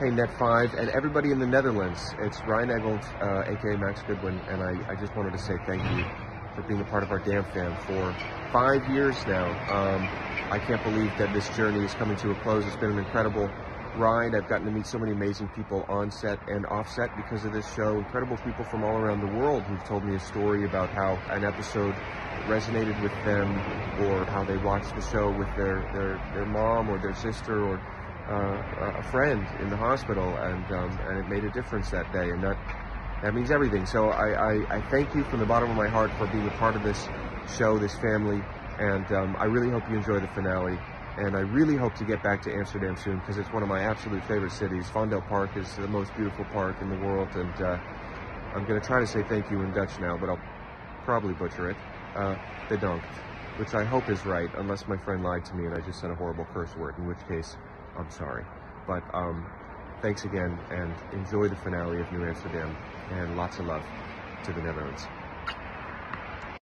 Hey, Net5, and everybody in the Netherlands. It's Ryan Eggold, uh, aka Max Goodwin, and I, I, just wanted to say thank you for being a part of our Damn Fam for five years now. Um, I can't believe that this journey is coming to a close. It's been an incredible ride. I've gotten to meet so many amazing people on set and off set because of this show. Incredible people from all around the world who've told me a story about how an episode resonated with them or how they watched the show with their, their, their mom or their sister or uh, a friend in the hospital, and um, and it made a difference that day, and that that means everything. So I, I, I, thank you from the bottom of my heart for being a part of this show, this family, and um, I really hope you enjoy the finale. And I really hope to get back to Amsterdam soon because it's one of my absolute favorite cities. Vondel Park is the most beautiful park in the world, and uh, I'm going to try to say thank you in Dutch now, but I'll probably butcher it. Uh, bedankt, which I hope is right, unless my friend lied to me and I just said a horrible curse word, in which case I'm sorry. But um, thanks again and enjoy the finale of New Amsterdam and lots of love to the Netherlands.